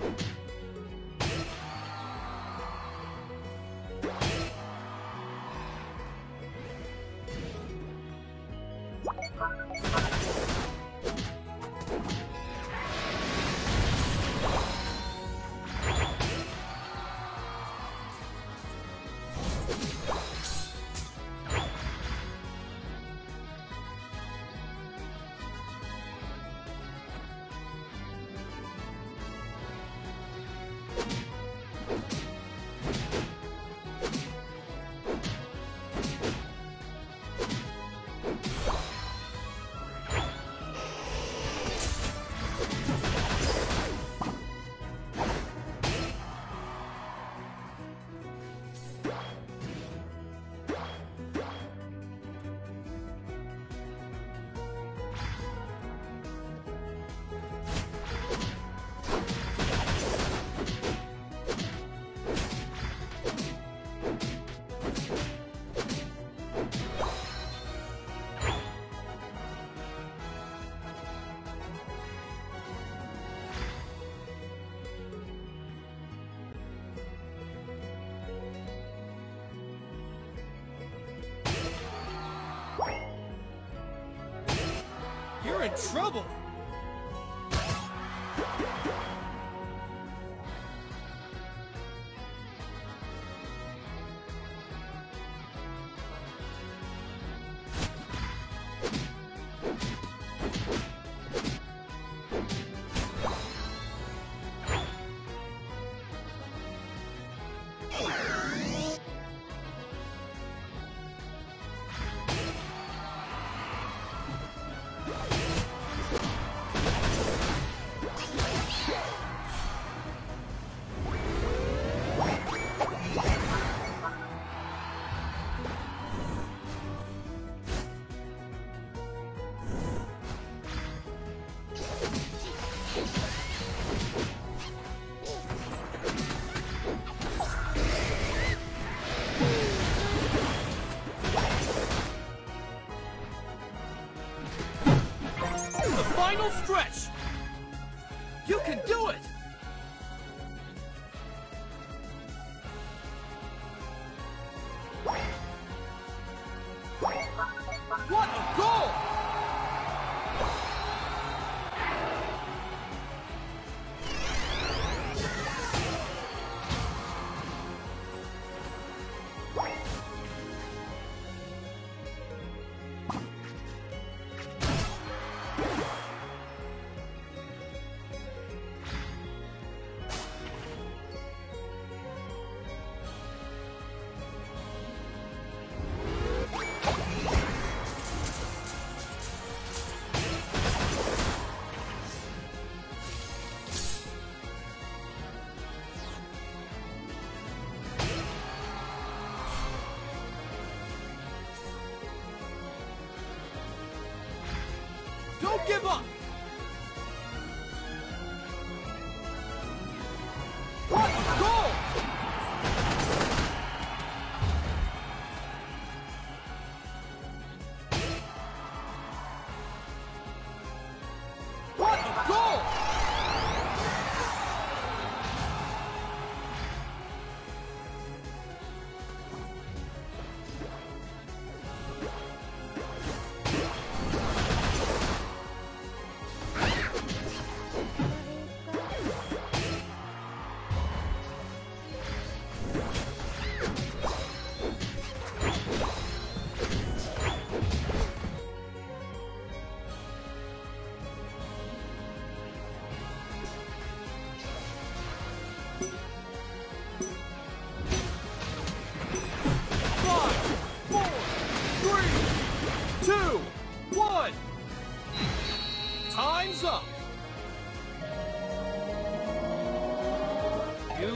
you trouble! The Don't give up! What one. Time's up. You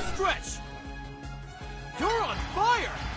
Stretch! You're on fire!